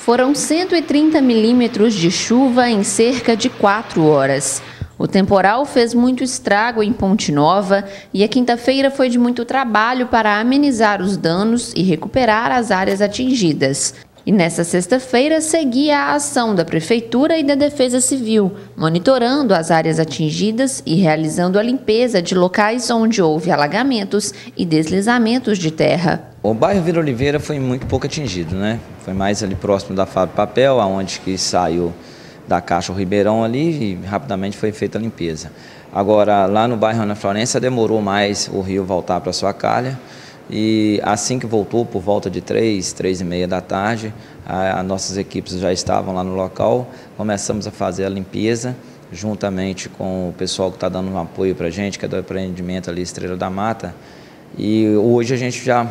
Foram 130 milímetros de chuva em cerca de quatro horas. O temporal fez muito estrago em Ponte Nova e a quinta-feira foi de muito trabalho para amenizar os danos e recuperar as áreas atingidas. E nessa sexta-feira seguia a ação da Prefeitura e da Defesa Civil, monitorando as áreas atingidas e realizando a limpeza de locais onde houve alagamentos e deslizamentos de terra. O bairro Vila Oliveira foi muito pouco atingido, né? Foi mais ali próximo da fábrica papel, aonde que saiu da caixa o Ribeirão ali e rapidamente foi feita a limpeza. Agora, lá no bairro Ana Florença demorou mais o rio voltar para sua calha e assim que voltou, por volta de três, três e meia da tarde, as nossas equipes já estavam lá no local, começamos a fazer a limpeza, juntamente com o pessoal que está dando um apoio para a gente, que é do empreendimento ali Estrela da Mata. E hoje a gente já,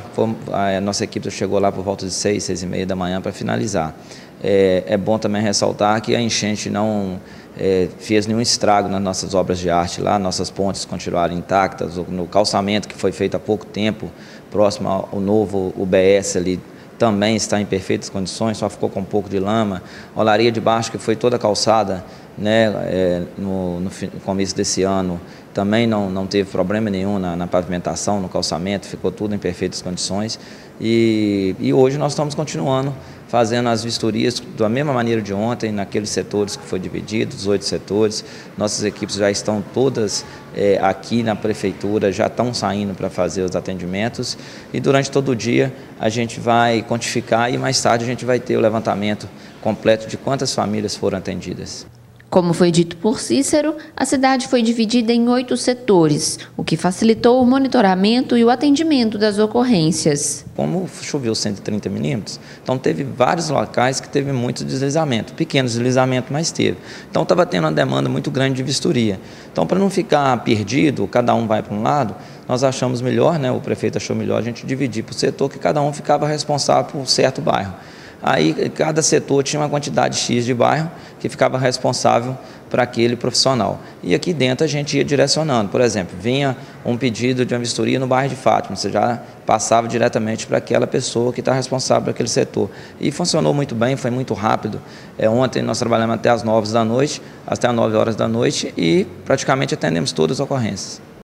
a nossa equipe chegou lá por volta de seis, seis e meia da manhã para finalizar. É, é, bom também ressaltar que a enchente não é, fez nenhum estrago nas nossas obras de arte lá, nossas pontes continuaram intactas, no calçamento que foi feito há pouco tempo, próximo ao novo UBS ali, também está em perfeitas condições, só ficou com um pouco de lama. A olaria de baixo, que foi toda calçada né, é, no, no, começo desse ano, também não, não teve problema nenhum na, na, pavimentação, no calçamento, ficou tudo em perfeitas condições. E, e hoje nós estamos continuando fazendo as vistorias da mesma maneira de ontem, naqueles setores que foi dividido, os oito setores. Nossas equipes já estão todas é, aqui na prefeitura, já estão saindo para fazer os atendimentos e durante todo o dia a gente vai quantificar e mais tarde a gente vai ter o levantamento completo de quantas famílias foram atendidas. Como foi dito por Cícero, a cidade foi dividida em oito setores, o que facilitou o monitoramento e o atendimento das ocorrências. Como choveu 130 milímetros, então teve vários locais que teve muito deslizamento, pequenos deslizamentos, mas teve. Então estava tendo uma demanda muito grande de vistoria. Então, para não ficar perdido, cada um vai para um lado, nós achamos melhor, né, o prefeito achou melhor a gente dividir o setor que cada um ficava responsável por um certo bairro. Aí cada setor tinha uma quantidade X de bairro que ficava responsável para aquele profissional. E aqui dentro a gente ia direcionando. Por exemplo, vinha um pedido de uma vistoria no bairro de Fátima, você já passava diretamente para aquela pessoa que está responsável por aquele setor. E funcionou muito bem, foi muito rápido. É, ontem nós trabalhamos até as 9 da noite, até as 9 horas da noite, e praticamente atendemos todas as ocorrências.